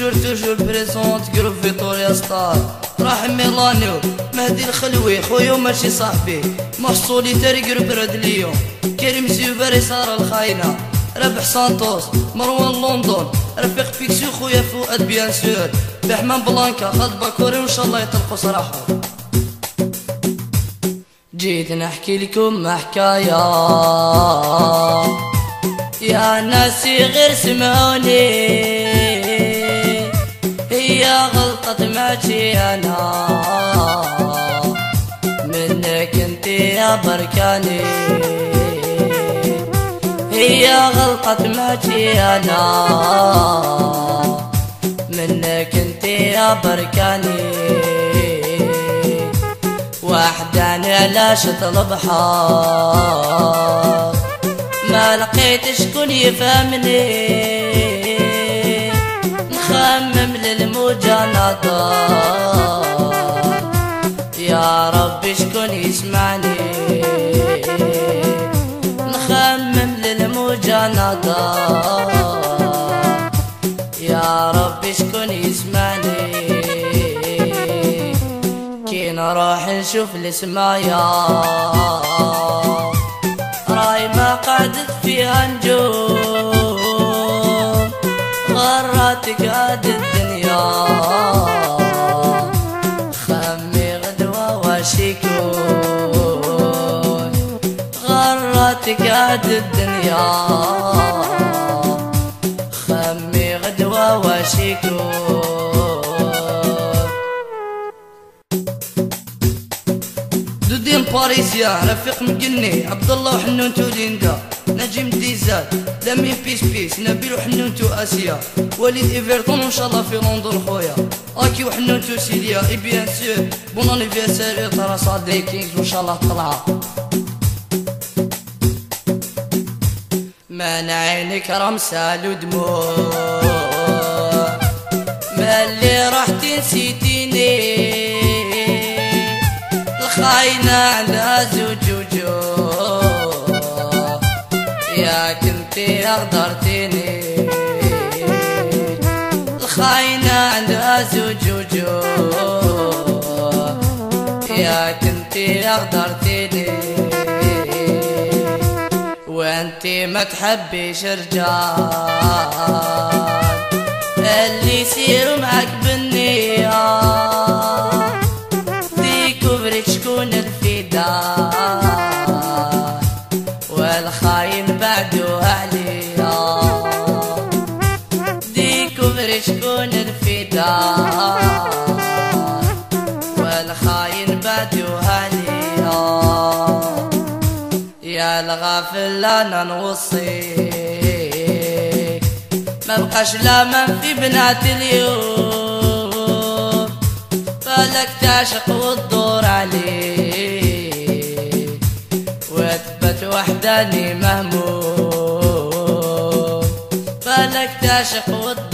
توجور توجور بريزونت جروب فيتوريا ستار. راح ميلانيو مهدي الخلوي خويا ماشي صاحبي. محصولي تاري جروب راد اليوم كريم زيوبري صار الخاينة. ربح سانتوس مروان لندن. رفيق بيكسو خويا فؤاد بيان سور. بحمان بلانكا خالد باكوري وإن شاء الله يطلقوا صراحة. جيت نحكي لكم حكاية. يا ناسي غير سمعوني. هي غلطة ماشي أنا منك انت يا بركاني. هي غلطة ماشي أنا منك انت يا بركاني. وحداني لا طلبها ما لقيت شكون يفهمني. نخمم للمجانطة يا رب شكون يسمعني نخمم للمجانطة يا رب شكون يسمعني راح نشوف السمايا غرات قاد الدنيا. خمي غدوة وشيكون غرات قاد الدنيا. خمي غدوة وشيكون دودين باريسيا رفيق مقني عبد الله وحنون توليندا نجم ديزاد لمين بيس بيس نبيل وحنون تو آسيا. وليد إيفرتون إن شاء الله في لندن خويا. أكي وحنون تو سيليا إي بيان سور. بون انيفرسير ترى صادي كينغز وان شاء الله طلعه من عينك رمسال ودموع. ما اللي رحت نسيتيني خاينة على زوج. يا كنتي أغدرتيني. الخاينة على زوج وجوه يا كنتي أغدرتيني. وانتي ما تحبيش رجال اللي يصير معك بالنية ديكوفري شكون الفداء. والخاين بعدو عليا يا الغافل أنا نوصيك ما بقاش لا من في بنات اليوم. فلك تعشق والدور عليه واثبت وحداني مهموم. فلك تعشق والدور